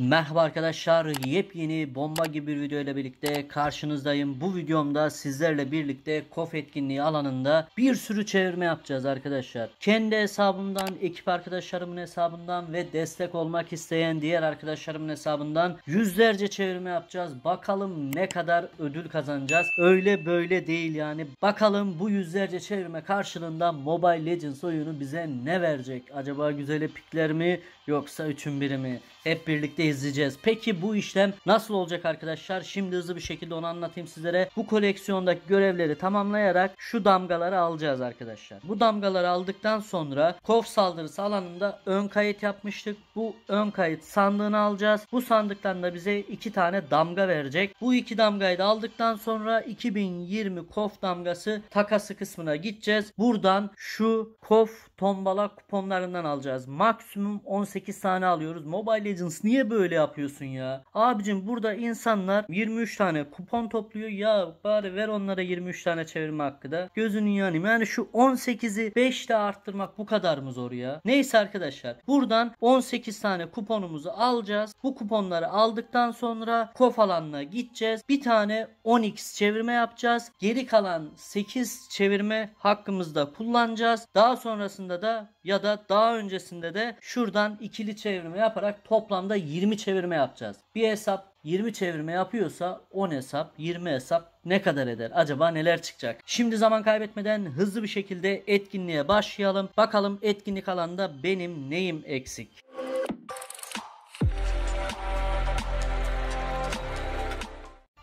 Merhaba arkadaşlar yepyeni bomba gibi bir video ile birlikte karşınızdayım. Bu videomda sizlerle birlikte KOF etkinliği alanında bir sürü çevirme yapacağız arkadaşlar. Kendi hesabımdan, ekip arkadaşlarımın hesabından ve destek olmak isteyen diğer arkadaşlarımın hesabından yüzlerce çevirme yapacağız. Bakalım ne kadar ödül kazanacağız. Öyle böyle değil yani. Bakalım bu yüzlerce çevirme karşılığında Mobile Legends oyunu bize ne verecek? Acaba güzel epikler mi yoksa üçün biri mi? Hep birlikte izleyeceğiz. Peki bu işlem nasıl olacak arkadaşlar? Şimdi hızlı bir şekilde onu anlatayım sizlere. Bu koleksiyondaki görevleri tamamlayarak şu damgaları alacağız arkadaşlar. Bu damgaları aldıktan sonra KOF saldırısı alanında ön kayıt yapmıştık. Bu ön kayıt sandığını alacağız. Bu sandıktan da bize iki tane damga verecek. Bu iki damgayı da aldıktan sonra 2020 KOF damgası takası kısmına gideceğiz. Buradan şu KOF tombala kuponlarından alacağız. Maksimum 18 tane alıyoruz. Mobile Legends niye böyle yapıyorsun ya? Abicim burada insanlar 23 tane kupon topluyor. Ya bari ver onlara 23 tane çevirme hakkı da. Gözünün yanayım. Yani şu 18'i 5'te arttırmak bu kadar mı zor ya? Neyse arkadaşlar. Buradan 18 tane kuponumuzu alacağız. Bu kuponları aldıktan sonra kof alanına gideceğiz. Bir tane 10x çevirme yapacağız. Geri kalan 8 çevirme hakkımızda kullanacağız. Daha sonrasında da ya da daha öncesinde de şuradan ikili çevirme yaparak toplamda 20 çevirme yapacağız. Bir hesap 20 çevirme yapıyorsa 10 hesap 20 hesap ne kadar eder? Acaba neler çıkacak? Şimdi zaman kaybetmeden hızlı bir şekilde etkinliğe başlayalım. Bakalım etkinlik alanında benim neyim eksik?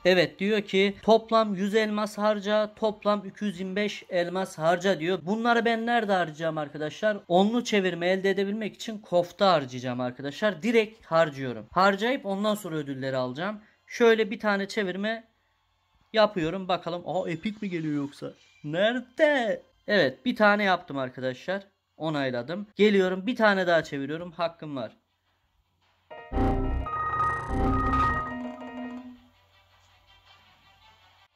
Evet diyor ki toplam 100 elmas harca toplam 225 elmas harca diyor. Bunları ben nerede harcayacağım arkadaşlar? Onlu çevirme elde edebilmek için kofta harcayacağım arkadaşlar. Direkt harcıyorum. Harcayıp ondan sonra ödülleri alacağım. Şöyle bir tane çevirme yapıyorum. Bakalım. Aa epik mi geliyor yoksa? Nerede? Evet bir tane yaptım arkadaşlar. Onayladım. Geliyorum bir tane daha çeviriyorum. Hakkım var.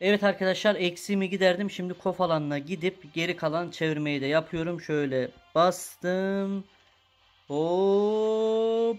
Evet arkadaşlar eksiğimi giderdim. Şimdi kof alanına gidip geri kalan çevirmeyi de yapıyorum. Şöyle bastım. Hop.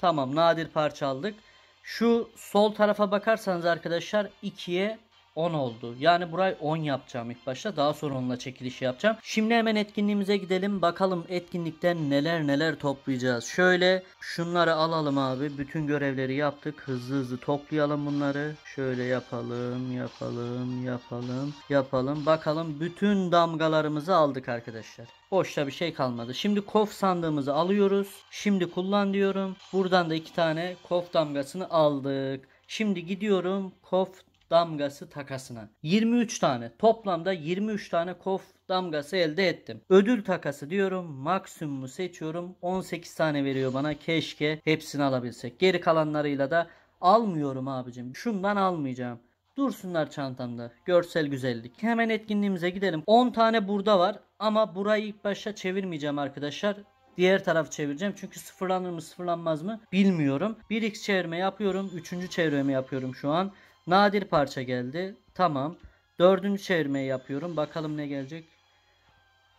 Tamam nadir parça aldık. Şu sol tarafa bakarsanız arkadaşlar 2'ye 10 oldu. Yani burayı 10 yapacağım ilk başta. Daha sonra onunla çekiliş yapacağım. Şimdi hemen etkinliğimize gidelim. Bakalım etkinlikten neler neler toplayacağız. Şöyle şunları alalım abi. Bütün görevleri yaptık. Hızlı hızlı toplayalım bunları. Şöyle yapalım, yapalım, yapalım, yapalım. Bakalım bütün damgalarımızı aldık arkadaşlar. Boşta bir şey kalmadı. Şimdi kof sandığımızı alıyoruz. Şimdi kullan diyorum. Buradan da iki tane kof damgasını aldık. Şimdi gidiyorum kof damgası takasına. 23 tane toplamda 23 tane kof damgası elde ettim. Ödül takası diyorum maksimumu seçiyorum 18 tane veriyor bana keşke hepsini alabilsek. Geri kalanlarıyla da almıyorum abicim şundan almayacağım. Dursunlar çantamda. Görsel güzellik. Hemen etkinliğimize gidelim. 10 tane burada var ama burayı ilk başta çevirmeyeceğim arkadaşlar. Diğer tarafı çevireceğim. Çünkü sıfırlanır mı sıfırlanmaz mı bilmiyorum. 1x çevirme yapıyorum. 3. çevirme yapıyorum şu an. Nadir parça geldi. Tamam. Dördüncü çevirmeyi yapıyorum. Bakalım ne gelecek.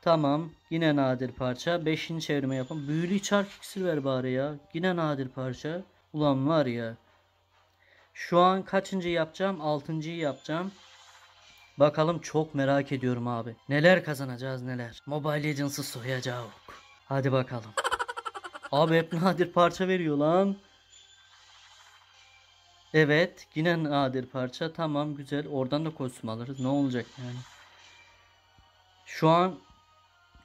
Tamam. Yine nadir parça. Beşinci çevirme yapalım. Büyülü çark iksir ver bari ya. Yine nadir parça. Ulan var ya. Şu an kaçıncı yapacağım? Altıncıyı yapacağım. Bakalım çok merak ediyorum abi. Neler kazanacağız neler. Mobile Legends'ı soyacağız. Hadi bakalım. Abi hep nadir parça veriyor lan. Evet yine nadir parça tamam güzel oradan da kostüm alırız ne olacak yani. Şu an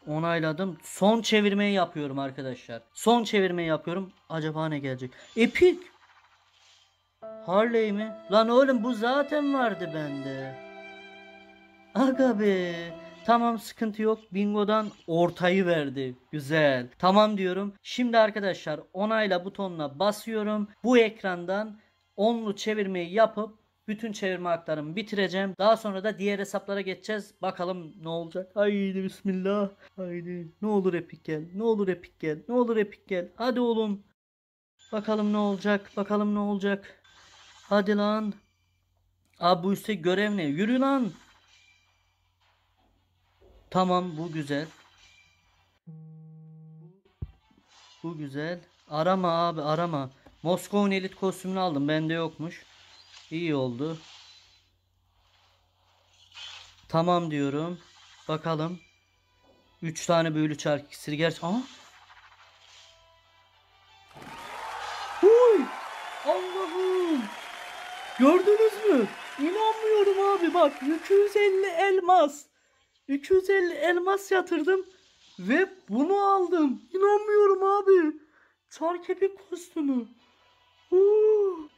onayladım. Son çevirmeyi yapıyorum arkadaşlar. Son çevirmeyi yapıyorum. Acaba ne gelecek? Epic. Harley mi? Lan oğlum bu zaten vardı bende. Aga be. Tamam sıkıntı yok. Bingo'dan ortayı verdi. Güzel. Tamam diyorum. Şimdi arkadaşlar onayla butonuna basıyorum. Bu ekrandan onlu çevirmeyi yapıp bütün çevirme haklarımı bitireceğim. Daha sonra da diğer hesaplara geçeceğiz. Bakalım ne olacak. Haydi bismillah. Haydi. Ne olur epik gel. Ne olur epik gel. Ne olur epik gel. Hadi oğlum. Bakalım ne olacak. Bakalım ne olacak. Hadi lan. Abi bu üstte görev ne? Yürü lan. Tamam bu güzel. Bu güzel. Arama abi arama. Moskova'nın elit kostümünü aldım. Bende yokmuş. İyi oldu. Tamam diyorum. Bakalım. 3 tane büyülü çark iksiri gerçi. Aha. Huy! Allah'ım. Gördünüz mü? İnanmıyorum abi bak 250 elmas. 250 elmas yatırdım ve bunu aldım. İnanmıyorum abi. Çark epik kostümü.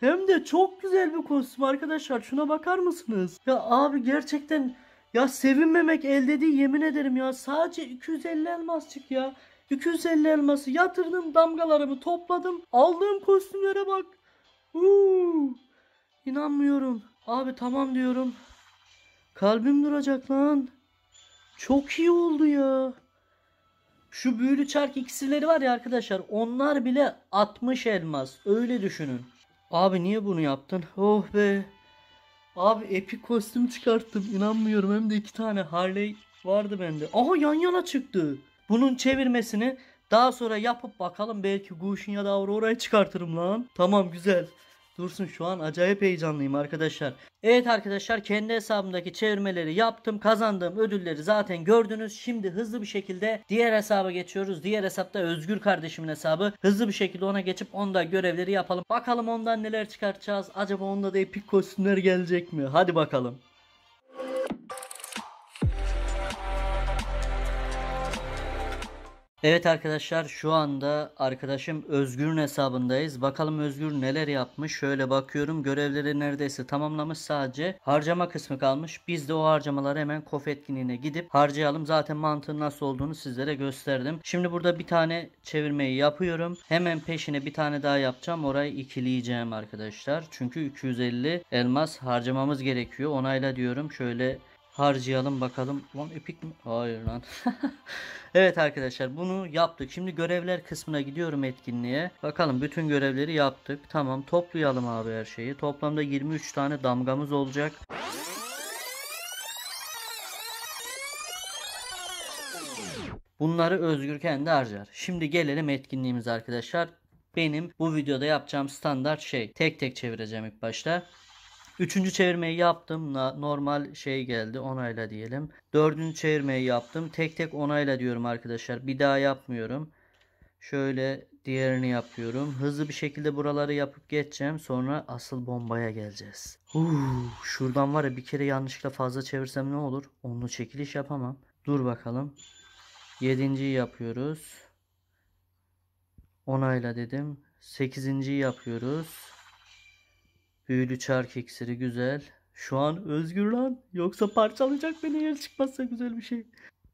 Hem de çok güzel bir kostüm arkadaşlar. Şuna bakar mısınız? Ya abi gerçekten ya sevinmemek elde değil yemin ederim ya. Sadece 250 elmasçık ya. 250 elması yatırdım damgalarımı topladım. Aldığım kostümlere bak. Huu, İnanmıyorum. Abi tamam diyorum. Kalbim duracak lan. Çok iyi oldu ya. Şu büyülü çark iksirleri var ya arkadaşlar. Onlar bile 60 elmas. Öyle düşünün. Abi niye bunu yaptın? Oh be. Abi epik kostüm çıkarttım. İnanmıyorum. Hem de iki tane Harley vardı bende. Aha yan yana çıktı. Bunun çevirmesini daha sonra yapıp bakalım. Belki Gushin ya da Aurora'yı çıkartırım lan. Tamam güzel. Dursun şu an acayip heyecanlıyım arkadaşlar. Evet arkadaşlar kendi hesabımdaki çevirmeleri yaptım. Kazandığım ödülleri zaten gördünüz. Şimdi hızlı bir şekilde diğer hesaba geçiyoruz. Diğer hesapta Özgür kardeşimin hesabı. Hızlı bir şekilde ona geçip onda görevleri yapalım. Bakalım ondan neler çıkartacağız. Acaba onda da epik kostümler gelecek mi? Hadi bakalım. Evet arkadaşlar şu anda arkadaşım Özgür'ün hesabındayız. Bakalım Özgür neler yapmış. Şöyle bakıyorum görevleri neredeyse tamamlamış sadece. Harcama kısmı kalmış. Biz de o harcamaları hemen kof etkinliğine gidip harcayalım. Zaten mantığın nasıl olduğunu sizlere gösterdim. Şimdi burada bir tane çevirmeyi yapıyorum. Hemen peşine bir tane daha yapacağım. Orayı ikileyeceğim arkadaşlar. Çünkü 250 elmas harcamamız gerekiyor. Onayla diyorum. Şöyle harcayalım bakalım. Lan epik mi? Hayır lan. evet arkadaşlar bunu yaptık. Şimdi görevler kısmına gidiyorum etkinliğe. Bakalım bütün görevleri yaptık. Tamam toplayalım abi her şeyi. Toplamda 23 tane damgamız olacak. Bunları Özgür kendi harcar. Şimdi gelelim etkinliğimize arkadaşlar. Benim bu videoda yapacağım standart şey. Tek tek çevireceğim ilk başta. Üçüncü çevirmeyi yaptım. Normal şey geldi. Onayla diyelim. Dördüncü çevirmeyi yaptım. Tek tek onayla diyorum arkadaşlar. Bir daha yapmıyorum. Şöyle diğerini yapıyorum. Hızlı bir şekilde buraları yapıp geçeceğim. Sonra asıl bombaya geleceğiz. Huu, şuradan var ya bir kere yanlışlıkla fazla çevirsem ne olur? Onlu çekiliş yapamam. Dur bakalım. Yedinciyi yapıyoruz. Onayla dedim. Sekizinciyi yapıyoruz. Büyülü çark iksiri güzel. Şu an özgür lan. Yoksa parçalayacak beni yer çıkmazsa güzel bir şey.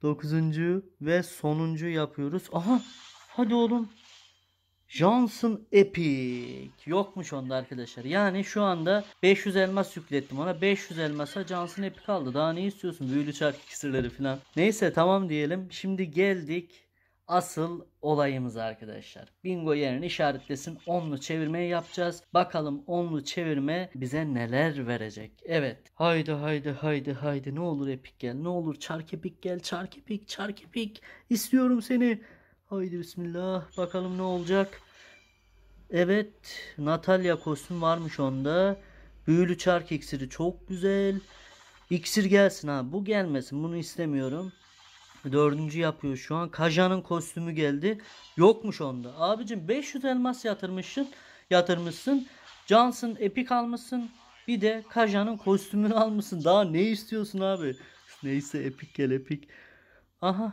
Dokuzuncu ve sonuncu yapıyoruz. Aha. Hadi oğlum. Johnson Epic. Yokmuş onda arkadaşlar. Yani şu anda 500 elmas yüklettim ona. 500 elmasa Johnson Epic aldı. Daha ne istiyorsun? Büyülü çark iksirleri falan. Neyse tamam diyelim. Şimdi geldik asıl olayımız arkadaşlar. Bingo yerini işaretlesin. Onlu çevirmeyi yapacağız. Bakalım onlu çevirme bize neler verecek. Evet. Haydi haydi haydi haydi. Ne olur epik gel. Ne olur çark epik gel. Çark epik çark epik. İstiyorum seni. Haydi bismillah. Bakalım ne olacak. Evet. Natalya kostüm varmış onda. Büyülü çark iksiri çok güzel. İksir gelsin ha. Bu gelmesin. Bunu istemiyorum. Dördüncü yapıyor şu an. Kaja'nın kostümü geldi. Yokmuş onda. Abicim 500 elmas yatırmışsın. Yatırmışsın. Johnson epik almışsın. Bir de Kaja'nın kostümünü almışsın. Daha ne istiyorsun abi? Neyse epik gel epik. Aha.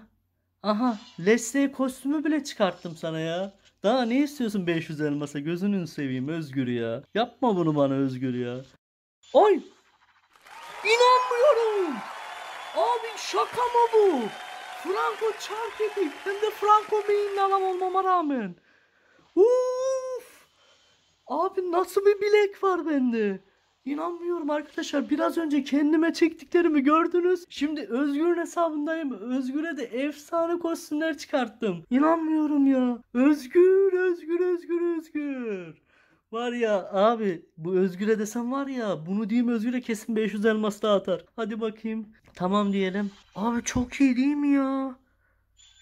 Aha. Leslie kostümü bile çıkarttım sana ya. Daha ne istiyorsun 500 elmasa? Gözünün seveyim Özgür ya. Yapma bunu bana Özgür ya. Oy. İnanmıyorum. Abi şaka mı bu? Franco çark edik. Hem de Franco beyinli adam olmama rağmen. Uf! Abi nasıl bir bilek var bende? İnanmıyorum arkadaşlar. Biraz önce kendime çektiklerimi gördünüz. Şimdi Özgür'ün hesabındayım. Özgür'e de efsane kostümler çıkarttım. İnanmıyorum ya. Özgür, Özgür, Özgür, Özgür. Var ya abi bu Özgür'e desem var ya bunu diyeyim Özgür'e kesin 500 elmas daha atar. Hadi bakayım. Tamam diyelim. Abi çok iyi değil mi ya?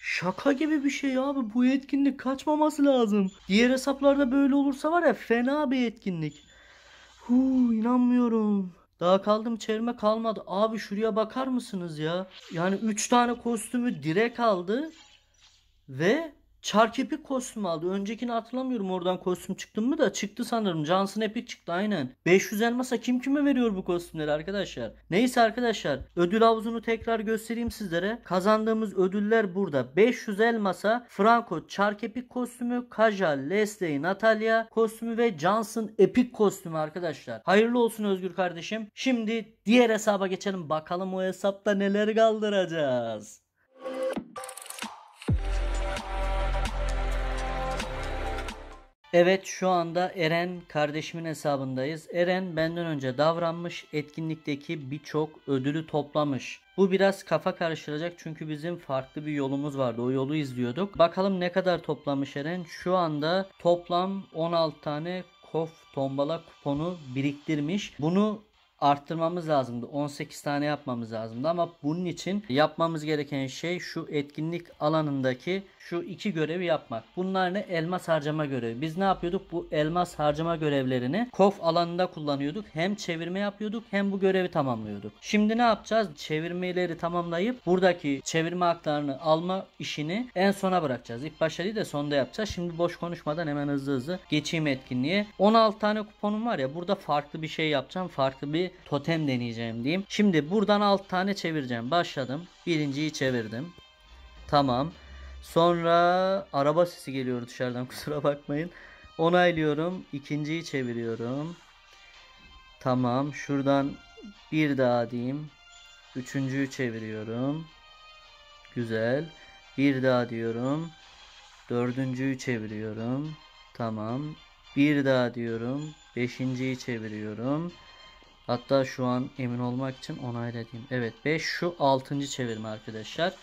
Şaka gibi bir şey abi. Bu etkinlik kaçmaması lazım. Diğer hesaplarda böyle olursa var ya fena bir etkinlik. Huu inanmıyorum. Daha kaldım çevirme kalmadı. Abi şuraya bakar mısınız ya? Yani 3 tane kostümü direkt aldı. Ve Çark Epic kostüm aldı. Öncekini hatırlamıyorum oradan kostüm çıktı mı da çıktı sanırım. Johnson Epic çıktı aynen. 500 elmasa kim kime veriyor bu kostümleri arkadaşlar? Neyse arkadaşlar ödül havuzunu tekrar göstereyim sizlere. Kazandığımız ödüller burada. 500 elmasa Franco Çark Epic kostümü, Kaja, Leslie, Natalia kostümü ve Johnson Epic kostümü arkadaşlar. Hayırlı olsun Özgür kardeşim. Şimdi diğer hesaba geçelim. Bakalım o hesapta neler kaldıracağız. Evet şu anda Eren kardeşimin hesabındayız. Eren benden önce davranmış etkinlikteki birçok ödülü toplamış. Bu biraz kafa karıştıracak çünkü bizim farklı bir yolumuz vardı. O yolu izliyorduk. Bakalım ne kadar toplamış Eren. Şu anda toplam 16 tane KOF tombala kuponu biriktirmiş. Bunu arttırmamız lazımdı. 18 tane yapmamız lazımdı ama bunun için yapmamız gereken şey şu etkinlik alanındaki şu iki görevi yapmak. Bunlar ne? Elmas harcama görevi. Biz ne yapıyorduk? Bu elmas harcama görevlerini KOF alanında kullanıyorduk. Hem çevirme yapıyorduk hem bu görevi tamamlıyorduk. Şimdi ne yapacağız? Çevirmeleri tamamlayıp buradaki çevirme haklarını alma işini en sona bırakacağız. İlk başta değil de sonda yapacağız. Şimdi boş konuşmadan hemen hızlı hızlı geçeyim etkinliğe. 16 tane kuponum var ya burada farklı bir şey yapacağım. Farklı bir totem deneyeceğim diyeyim. Şimdi buradan 6 tane çevireceğim. Başladım. Birinciyi çevirdim. Tamam. Sonra araba sesi geliyor dışarıdan kusura bakmayın. Onaylıyorum. İkinciyi çeviriyorum. Tamam. Şuradan bir daha diyeyim. Üçüncüyü çeviriyorum. Güzel. Bir daha diyorum. Dördüncüyü çeviriyorum. Tamam. Bir daha diyorum. Beşinciyi çeviriyorum. Hatta şu an emin olmak için onayladım. Evet 5 şu 6. çevirme arkadaşlar.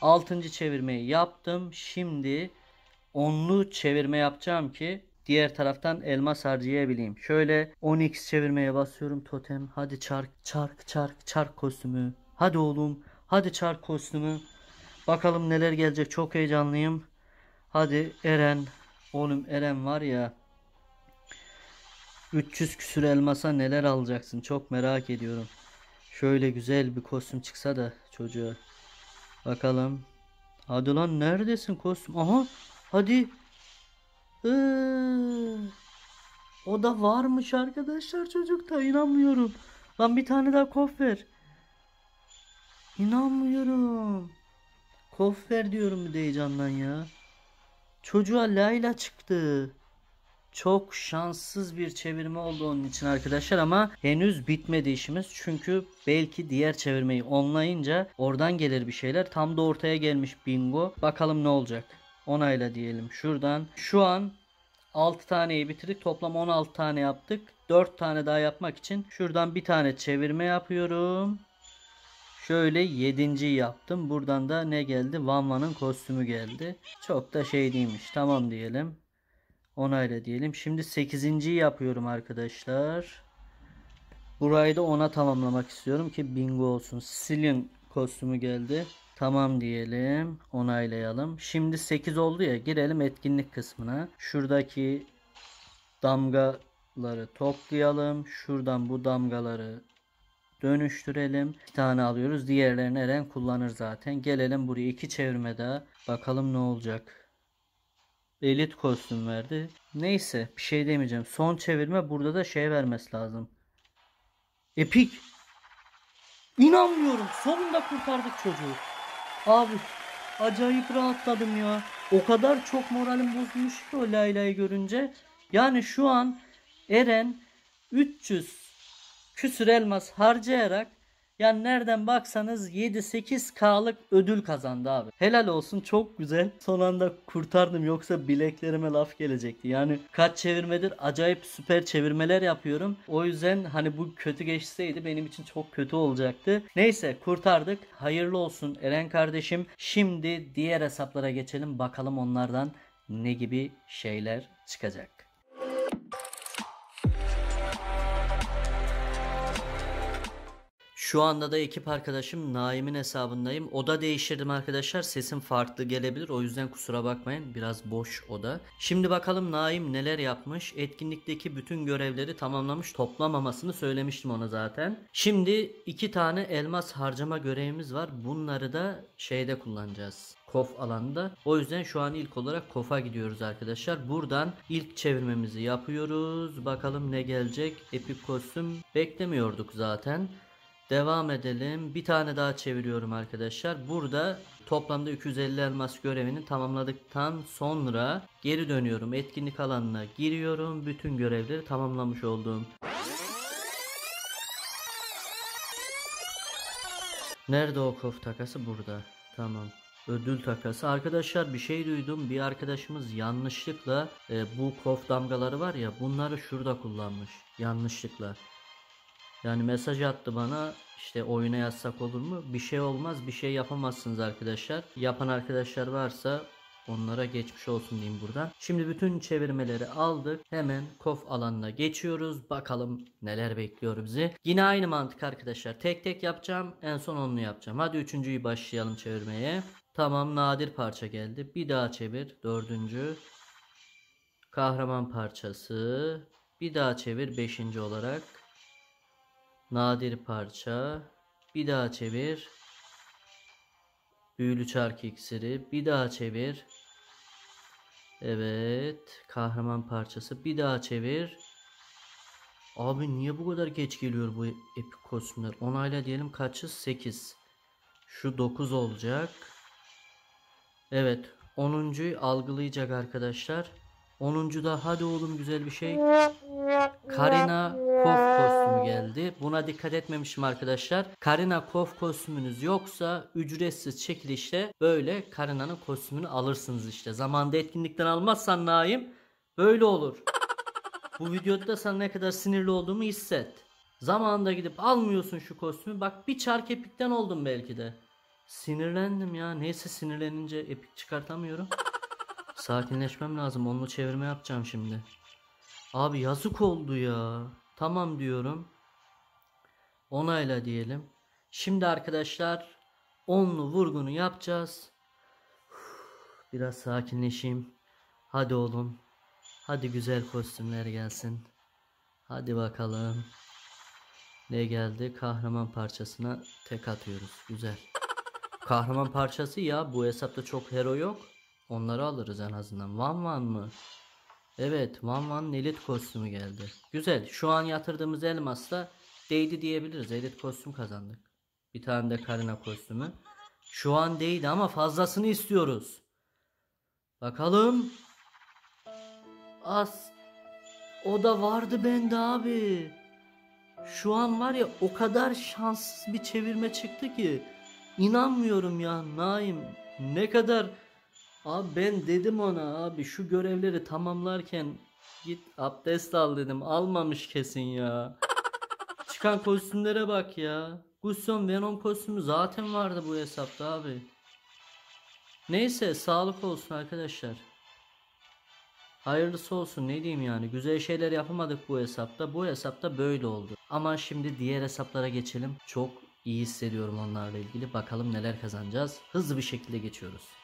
6. çevirmeyi yaptım. Şimdi onlu çevirme yapacağım ki diğer taraftan elmas harcayabileyim. Şöyle 10x çevirmeye basıyorum totem. Hadi çark çark çark çark kostümü. Hadi oğlum. Hadi çark kostümü. Bakalım neler gelecek. Çok heyecanlıyım. Hadi Eren. Oğlum Eren var ya. 300 küsür elmasa neler alacaksın çok merak ediyorum. Şöyle güzel bir kostüm çıksa da çocuğa. Bakalım. Hadi lan neredesin kostüm? Aha hadi. Iıı. O da varmış arkadaşlar çocukta inanmıyorum. Lan bir tane daha kof ver. İnanmıyorum. Kof ver diyorum bir de heyecandan ya. Çocuğa Layla çıktı. Çok şanssız bir çevirme oldu onun için arkadaşlar ama henüz bitmedi işimiz. Çünkü belki diğer çevirmeyi onlayınca oradan gelir bir şeyler. Tam da ortaya gelmiş bingo. Bakalım ne olacak. Onayla diyelim şuradan. Şu an 6 taneyi bitirdik. Toplam 16 tane yaptık. 4 tane daha yapmak için şuradan bir tane çevirme yapıyorum. Şöyle 7. yaptım. Buradan da ne geldi? Van Van'ın kostümü geldi. Çok da şey değilmiş. Tamam diyelim. Onayla diyelim. Şimdi 8. yapıyorum arkadaşlar. Burayı da ona tamamlamak istiyorum ki bingo olsun. Sicilian kostümü geldi. Tamam diyelim. Onaylayalım. Şimdi 8 oldu ya. Girelim etkinlik kısmına. Şuradaki damgaları toplayalım. Şuradan bu damgaları dönüştürelim. Bir tane alıyoruz. Diğerlerini Eren kullanır zaten. Gelelim buraya iki çevirme daha. Bakalım ne olacak. Elit kostüm verdi. Neyse bir şey demeyeceğim. Son çevirme burada da şey vermesi lazım. Epik. İnanmıyorum. Sonunda kurtardık çocuğu. Abi acayip rahatladım ya. O kadar çok moralim bozulmuş ki o Layla'yı görünce. Yani şu an Eren 300 küsür elmas harcayarak yani nereden baksanız 7-8K'lık ödül kazandı abi. Helal olsun çok güzel. Son anda kurtardım yoksa bileklerime laf gelecekti. Yani kaç çevirmedir acayip süper çevirmeler yapıyorum. O yüzden hani bu kötü geçseydi benim için çok kötü olacaktı. Neyse kurtardık. Hayırlı olsun Eren kardeşim. Şimdi diğer hesaplara geçelim. Bakalım onlardan ne gibi şeyler çıkacak. Şu anda da ekip arkadaşım Naim'in hesabındayım. Oda değiştirdim arkadaşlar. Sesim farklı gelebilir. O yüzden kusura bakmayın. Biraz boş oda. Şimdi bakalım Naim neler yapmış. Etkinlikteki bütün görevleri tamamlamış. Toplamamasını söylemiştim ona zaten. Şimdi iki tane elmas harcama görevimiz var. Bunları da şeyde kullanacağız. KOF alanında. O yüzden şu an ilk olarak KOF'a gidiyoruz arkadaşlar. Buradan ilk çevirmemizi yapıyoruz. Bakalım ne gelecek. Epik kostüm beklemiyorduk zaten. Devam edelim. Bir tane daha çeviriyorum arkadaşlar. Burada toplamda 250 elmas görevini tamamladıktan sonra geri dönüyorum. Etkinlik alanına giriyorum. Bütün görevleri tamamlamış oldum. Nerede o kof takası? Burada. Tamam. Ödül takası. Arkadaşlar bir şey duydum. Bir arkadaşımız yanlışlıkla e, bu kof damgaları var ya bunları şurada kullanmış. Yanlışlıkla. Yani mesaj attı bana işte oyuna yazsak olur mu? Bir şey olmaz bir şey yapamazsınız arkadaşlar. Yapan arkadaşlar varsa onlara geçmiş olsun diyeyim buradan. Şimdi bütün çevirmeleri aldık. Hemen kof alanına geçiyoruz. Bakalım neler bekliyor bizi. Yine aynı mantık arkadaşlar. Tek tek yapacağım. En son onu yapacağım. Hadi üçüncüyü başlayalım çevirmeye. Tamam nadir parça geldi. Bir daha çevir. Dördüncü. Kahraman parçası. Bir daha çevir. Beşinci olarak. Nadir parça. Bir daha çevir. Büyülü çark iksiri. Bir daha çevir. Evet. Kahraman parçası. Bir daha çevir. Abi niye bu kadar geç geliyor bu epik kostümler? Onayla diyelim kaçı? 8. Şu 9 olacak. Evet. 10'uncuyu algılayacak arkadaşlar. 10. da hadi oğlum güzel bir şey. Karina Kof kostümü geldi. Buna dikkat etmemişim arkadaşlar. Karina Kof kostümünüz yoksa ücretsiz çekilişte böyle Karina'nın kostümünü alırsınız işte. Zamanda etkinlikten almazsan Naim böyle olur. Bu videoda da sana ne kadar sinirli olduğumu hisset. Zamanında gidip almıyorsun şu kostümü. Bak bir çark epikten oldum belki de. Sinirlendim ya. Neyse sinirlenince epik çıkartamıyorum. Sakinleşmem lazım. Onu çevirme yapacağım şimdi. Abi yazık oldu ya. Tamam diyorum. Onayla diyelim. Şimdi arkadaşlar onlu vurgunu yapacağız. Biraz sakinleşeyim. Hadi oğlum. Hadi güzel kostümler gelsin. Hadi bakalım. Ne geldi? Kahraman parçasına tek atıyoruz. Güzel. Kahraman parçası ya. Bu hesapta çok hero yok. Onları alırız en azından. Van Van mı? Evet Van Van elit kostümü geldi. Güzel. Şu an yatırdığımız elmasla değdi diyebiliriz. Elit kostüm kazandık. Bir tane de Karina kostümü. Şu an değdi ama fazlasını istiyoruz. Bakalım. As. O da vardı bende abi. Şu an var ya o kadar şanssız bir çevirme çıktı ki. İnanmıyorum ya Naim. Ne kadar Abi ben dedim ona abi şu görevleri tamamlarken git abdest al dedim. Almamış kesin ya. Çıkan kostümlere bak ya. Gusion Venom kostümü zaten vardı bu hesapta abi. Neyse sağlık olsun arkadaşlar. Hayırlısı olsun ne diyeyim yani. Güzel şeyler yapamadık bu hesapta. Bu hesapta böyle oldu. Ama şimdi diğer hesaplara geçelim. Çok iyi hissediyorum onlarla ilgili. Bakalım neler kazanacağız. Hızlı bir şekilde geçiyoruz.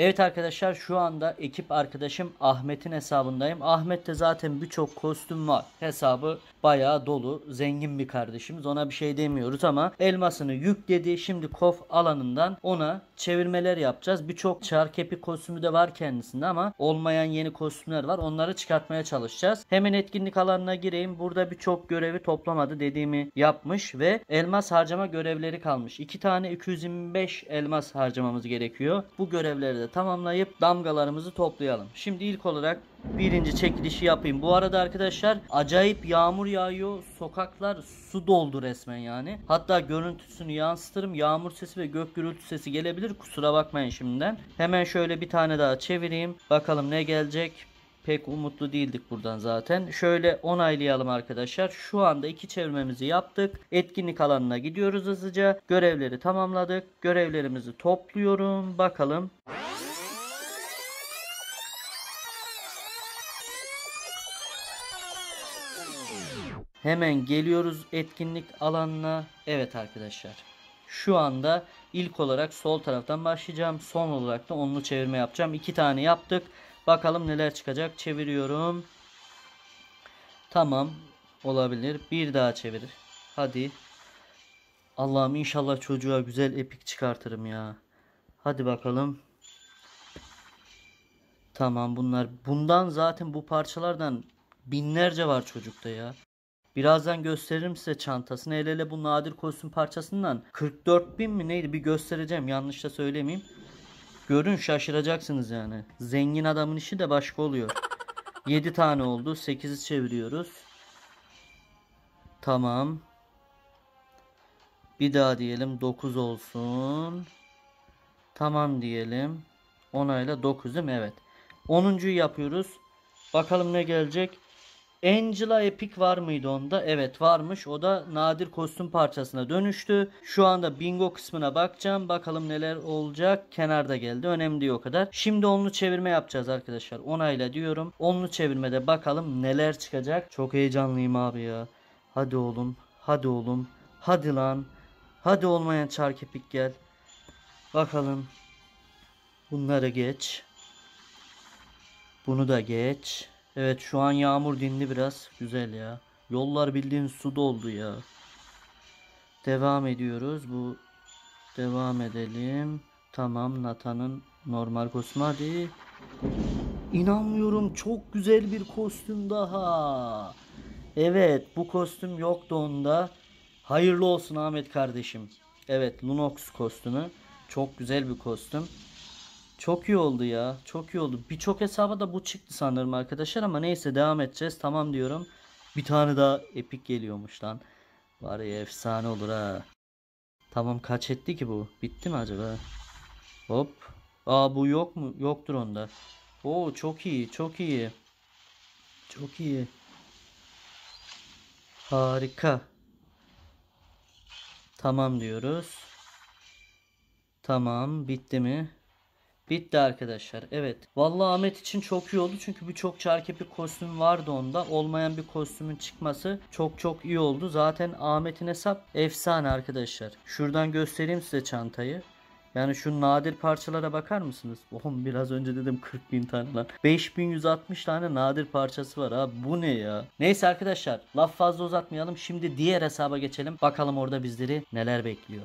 Evet arkadaşlar şu anda ekip arkadaşım Ahmet'in hesabındayım. Ahmet'te zaten birçok kostüm var. Hesabı bayağı dolu. Zengin bir kardeşimiz. Ona bir şey demiyoruz ama elmasını yükledi. Şimdi kof alanından ona çevirmeler yapacağız. Birçok çark epi kostümü de var kendisinde ama olmayan yeni kostümler var. Onları çıkartmaya çalışacağız. Hemen etkinlik alanına gireyim. Burada birçok görevi toplamadı dediğimi yapmış ve elmas harcama görevleri kalmış. 2 tane 225 elmas harcamamız gerekiyor. Bu görevleri de tamamlayıp damgalarımızı toplayalım. Şimdi ilk olarak birinci çekilişi yapayım. Bu arada arkadaşlar acayip yağmur yağıyor. Sokaklar su doldu resmen yani. Hatta görüntüsünü yansıtırım. Yağmur sesi ve gök gürültü sesi gelebilir. Kusura bakmayın şimdiden. Hemen şöyle bir tane daha çevireyim. Bakalım ne gelecek pek umutlu değildik buradan zaten. Şöyle onaylayalım arkadaşlar. Şu anda iki çevirmemizi yaptık. Etkinlik alanına gidiyoruz hızlıca. Görevleri tamamladık. Görevlerimizi topluyorum. Bakalım. Hemen geliyoruz etkinlik alanına. Evet arkadaşlar. Şu anda ilk olarak sol taraftan başlayacağım. Son olarak da onlu çevirme yapacağım. İki tane yaptık. Bakalım neler çıkacak. Çeviriyorum. Tamam. Olabilir. Bir daha çevir. Hadi. Allah'ım inşallah çocuğa güzel epik çıkartırım ya. Hadi bakalım. Tamam bunlar. Bundan zaten bu parçalardan binlerce var çocukta ya. Birazdan gösteririm size çantasını. El ele bu nadir kostüm parçasından 44 bin mi neydi bir göstereceğim. Yanlış da söylemeyeyim. Görün şaşıracaksınız yani. Zengin adamın işi de başka oluyor. 7 tane oldu. 8'i çeviriyoruz. Tamam. Bir daha diyelim 9 olsun. Tamam diyelim. Onayla 9 değil mi? Evet. 10'uncuyu yapıyoruz. Bakalım ne gelecek. Angela Epic var mıydı onda? Evet varmış. O da nadir kostüm parçasına dönüştü. Şu anda bingo kısmına bakacağım. Bakalım neler olacak. Kenarda geldi. Önemli değil o kadar. Şimdi onlu çevirme yapacağız arkadaşlar. Onayla diyorum. Onlu çevirmede bakalım neler çıkacak. Çok heyecanlıyım abi ya. Hadi oğlum. Hadi oğlum. Hadi lan. Hadi olmayan çark epik gel. Bakalım. Bunları geç. Bunu da geç. Evet şu an yağmur dindi biraz. Güzel ya. Yollar bildiğin su doldu ya. Devam ediyoruz. Bu devam edelim. Tamam Nathan'ın normal kostümü hadi. İnanmıyorum çok güzel bir kostüm daha. Evet bu kostüm yoktu onda. Hayırlı olsun Ahmet kardeşim. Evet Lunox kostümü. Çok güzel bir kostüm. Çok iyi oldu ya. Çok iyi oldu. Birçok hesaba da bu çıktı sanırım arkadaşlar ama neyse devam edeceğiz. Tamam diyorum. Bir tane daha epik geliyormuş lan. Var ya efsane olur ha. Tamam kaç etti ki bu? Bitti mi acaba? Hop. Aa bu yok mu? Yoktur onda. Oo çok iyi. Çok iyi. Çok iyi. Harika. Tamam diyoruz. Tamam bitti mi? Bitti arkadaşlar. Evet. Vallahi Ahmet için çok iyi oldu. Çünkü birçok çarkepi kostüm vardı onda. Olmayan bir kostümün çıkması çok çok iyi oldu. Zaten Ahmet'in hesap efsane arkadaşlar. Şuradan göstereyim size çantayı. Yani şu nadir parçalara bakar mısınız? Oğlum biraz önce dedim 40 bin tane lan. 5160 tane nadir parçası var abi. Bu ne ya? Neyse arkadaşlar laf fazla uzatmayalım. Şimdi diğer hesaba geçelim. Bakalım orada bizleri neler bekliyor.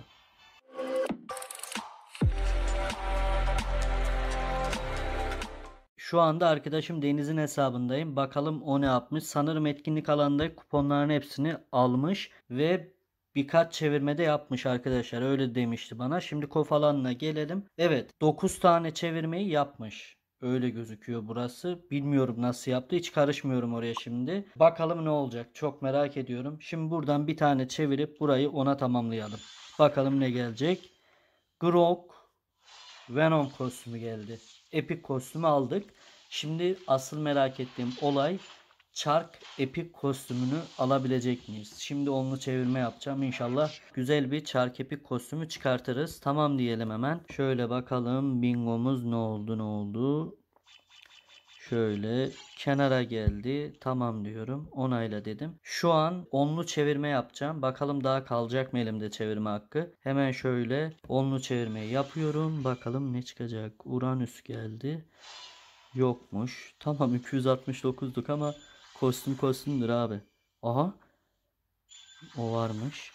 Şu anda arkadaşım Deniz'in hesabındayım. Bakalım o ne yapmış. Sanırım etkinlik alanında kuponların hepsini almış ve birkaç çevirmede yapmış arkadaşlar. Öyle demişti bana. Şimdi kof alanına gelelim. Evet 9 tane çevirmeyi yapmış. Öyle gözüküyor burası. Bilmiyorum nasıl yaptı. Hiç karışmıyorum oraya şimdi. Bakalım ne olacak. Çok merak ediyorum. Şimdi buradan bir tane çevirip burayı ona tamamlayalım. Bakalım ne gelecek. Grok Venom kostümü geldi. Epic kostümü aldık. Şimdi asıl merak ettiğim olay Çark Epic kostümünü alabilecek miyiz? Şimdi onlu çevirme yapacağım. İnşallah güzel bir Çark Epic kostümü çıkartırız. Tamam diyelim hemen. Şöyle bakalım bingomuz ne oldu ne oldu. Şöyle kenara geldi. Tamam diyorum. Onayla dedim. Şu an onlu çevirme yapacağım. Bakalım daha kalacak mı elimde çevirme hakkı. Hemen şöyle onlu çevirmeyi yapıyorum. Bakalım ne çıkacak. Uranüs geldi. Yokmuş. Tamam 269'duk ama kostüm kostümdür abi. Aha. O varmış.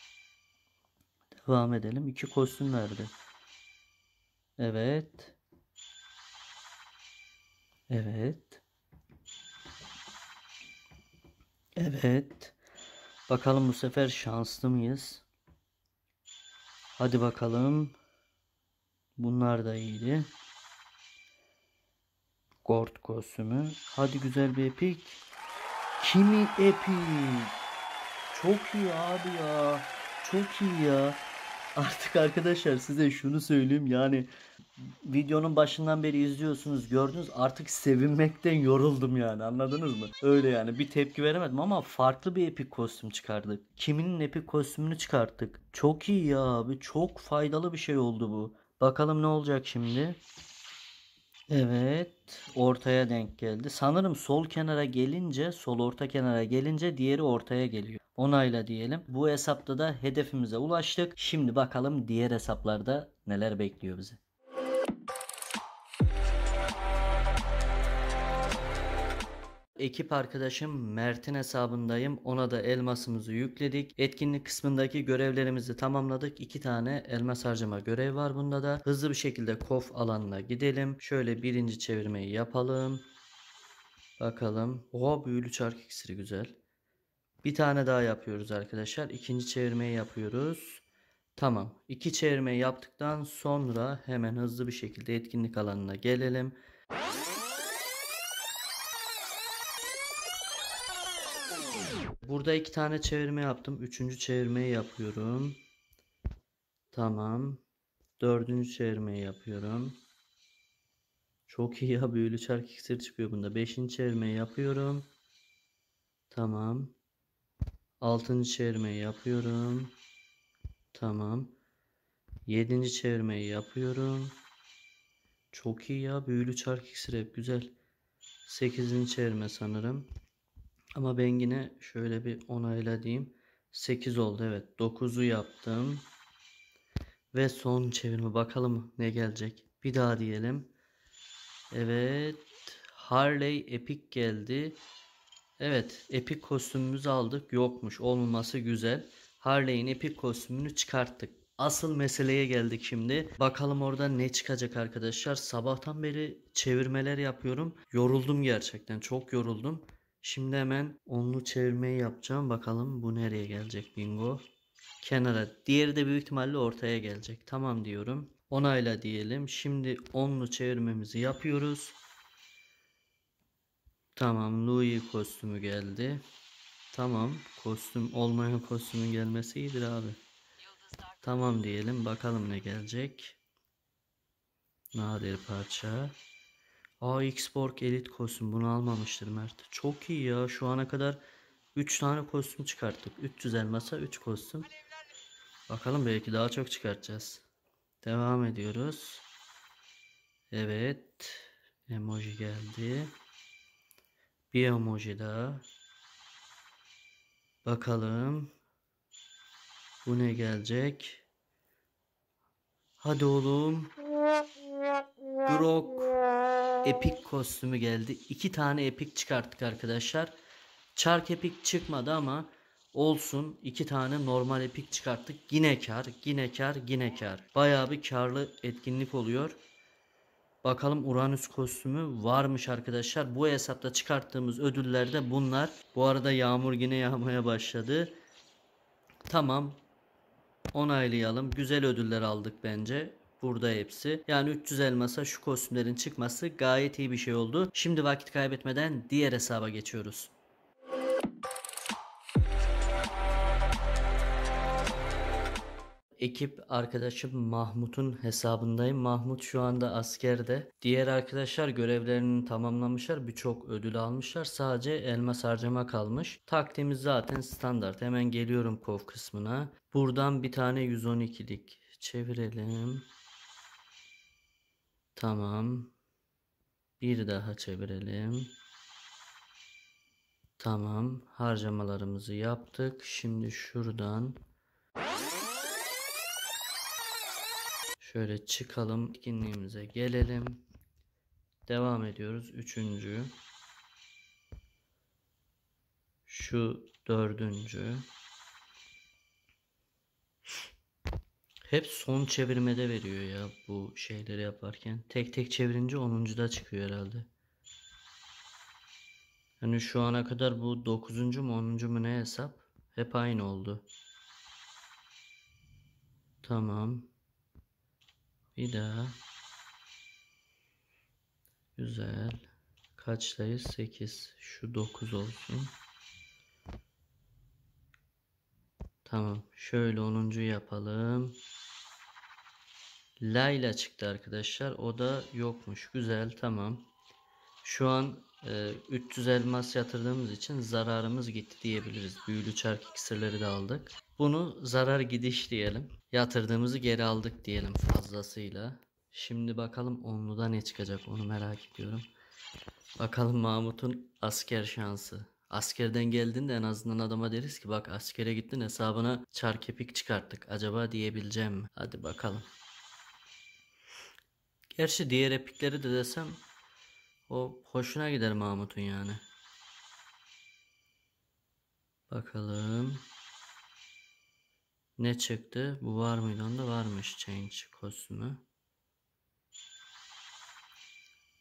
Devam edelim. İki kostüm verdi. Evet. Evet. Evet. Bakalım bu sefer şanslı mıyız? Hadi bakalım. Bunlar da iyiydi. Gord kostümü. Hadi güzel bir epik. Kimi epik. Çok iyi abi ya. Çok iyi ya. Artık arkadaşlar size şunu söyleyeyim yani videonun başından beri izliyorsunuz gördünüz artık sevinmekten yoruldum yani anladınız mı? Öyle yani bir tepki veremedim ama farklı bir epik kostüm çıkardık. Kiminin epik kostümünü çıkarttık. Çok iyi ya abi çok faydalı bir şey oldu bu. Bakalım ne olacak şimdi? Evet ortaya denk geldi. Sanırım sol kenara gelince sol orta kenara gelince diğeri ortaya geliyor. Onayla diyelim. Bu hesapta da hedefimize ulaştık. Şimdi bakalım diğer hesaplarda neler bekliyor bizi. Ekip arkadaşım Mert'in hesabındayım. Ona da elmasımızı yükledik. Etkinlik kısmındaki görevlerimizi tamamladık. İki tane elmas harcama görev var bunda da. Hızlı bir şekilde kof alanına gidelim. Şöyle birinci çevirmeyi yapalım. Bakalım. Oha büyülü çark iksiri güzel. Bir tane daha yapıyoruz arkadaşlar. İkinci çevirmeyi yapıyoruz. Tamam. İki çevirmeyi yaptıktan sonra hemen hızlı bir şekilde etkinlik alanına gelelim. Burada iki tane çevirme yaptım. Üçüncü çevirmeyi yapıyorum. Tamam. Dördüncü çevirmeyi yapıyorum. Çok iyi ya büyülü çark iksir çıkıyor bunda. Beşinci çevirmeyi yapıyorum. Tamam. Altıncı çevirmeyi yapıyorum. Tamam. Yedinci çevirmeyi yapıyorum. Çok iyi ya büyülü çark iksir hep güzel. Sekizinci çevirme sanırım. Ama ben yine şöyle bir onayla diyeyim. 8 oldu evet. 9'u yaptım. Ve son çevirme bakalım ne gelecek. Bir daha diyelim. Evet. Harley Epic geldi. Evet. Epic kostümümüzü aldık. Yokmuş. Olmaması güzel. Harley'in Epic kostümünü çıkarttık. Asıl meseleye geldik şimdi. Bakalım orada ne çıkacak arkadaşlar. Sabahtan beri çevirmeler yapıyorum. Yoruldum gerçekten. Çok yoruldum. Şimdi hemen onlu çevirmeyi yapacağım. Bakalım bu nereye gelecek bingo. Kenara. Diğeri de büyük ihtimalle ortaya gelecek. Tamam diyorum. Onayla diyelim. Şimdi onlu çevirmemizi yapıyoruz. Tamam. Louis kostümü geldi. Tamam. Kostüm olmayan kostümün gelmesi iyidir abi. Tamam diyelim. Bakalım ne gelecek. Nadir parça. Aa X-Borg Elite kostüm bunu almamıştır Mert. Çok iyi ya şu ana kadar 3 tane kostüm çıkarttık. 300 elmasa 3 kostüm. Bakalım belki daha çok çıkartacağız. Devam ediyoruz. Evet. Emoji geldi. Bir emoji daha. Bakalım. Bu ne gelecek? Hadi oğlum. Grok Epic kostümü geldi. İki tane Epic çıkarttık arkadaşlar. Çark Epic çıkmadı ama olsun. iki tane normal Epic çıkarttık. Yine kar, yine kar, yine kar. Bayağı bir karlı etkinlik oluyor. Bakalım Uranüs kostümü varmış arkadaşlar. Bu hesapta çıkarttığımız ödüller de bunlar. Bu arada yağmur yine yağmaya başladı. Tamam. Onaylayalım. Güzel ödüller aldık bence. Burada hepsi. Yani 300 elmasa şu kostümlerin çıkması gayet iyi bir şey oldu. Şimdi vakit kaybetmeden diğer hesaba geçiyoruz. Ekip arkadaşım Mahmut'un hesabındayım. Mahmut şu anda askerde. Diğer arkadaşlar görevlerini tamamlamışlar. Birçok ödül almışlar. Sadece elmas harcama kalmış. Taktiğimiz zaten standart. Hemen geliyorum kov kısmına. Buradan bir tane 112'lik çevirelim. Tamam. Bir daha çevirelim. Tamam. Harcamalarımızı yaptık. Şimdi şuradan şöyle çıkalım. Etkinliğimize gelelim. Devam ediyoruz. Üçüncü. Şu dördüncü. Hep son çevirmede veriyor ya bu şeyleri yaparken. Tek tek çevirince 10. da çıkıyor herhalde. Hani şu ana kadar bu 9. mu 10. mu ne hesap? Hep aynı oldu. Tamam. Bir daha. Güzel. Kaçtayız? 8. Şu 9 olsun. Tamam. Şöyle 10. yapalım. Layla çıktı arkadaşlar. O da yokmuş. Güzel. Tamam. Şu an e, 300 elmas yatırdığımız için zararımız gitti diyebiliriz. Büyülü çark iksirleri de aldık. Bunu zarar gidiş diyelim. Yatırdığımızı geri aldık diyelim fazlasıyla. Şimdi bakalım onluda ne çıkacak onu merak ediyorum. Bakalım Mahmut'un asker şansı. Askerden geldiğinde en azından adama deriz ki bak askere gittin hesabına çar kepik çıkarttık. Acaba diyebileceğim mi? Hadi bakalım. Gerçi diğer epikleri de desem o hoşuna gider Mahmut'un yani. Bakalım. Ne çıktı? Bu var mıydı? Onda varmış change kostümü.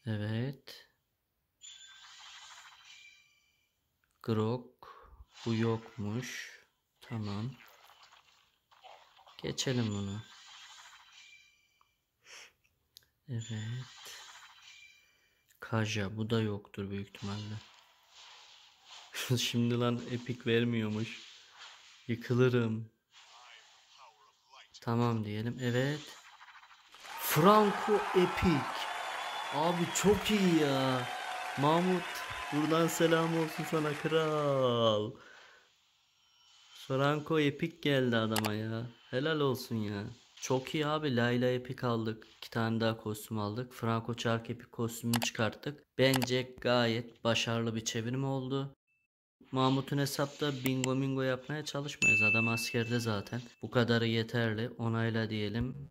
Evet. Grok. Bu yokmuş. Tamam. Geçelim bunu. Evet. Kaja. Bu da yoktur büyük ihtimalle. Şimdi lan epik vermiyormuş. Yıkılırım. Tamam diyelim. Evet. Franco Epic. Abi çok iyi ya. Mahmut buradan selam olsun sana kral. Franco Epic geldi adama ya. Helal olsun ya. Çok iyi abi. Layla Epic aldık. İki tane daha kostüm aldık. Franco Çark Epic kostümünü çıkarttık. Bence gayet başarılı bir çevirim oldu. Mahmut'un hesapta bingo mingo yapmaya çalışmayız. Adam askerde zaten. Bu kadarı yeterli. Onayla diyelim.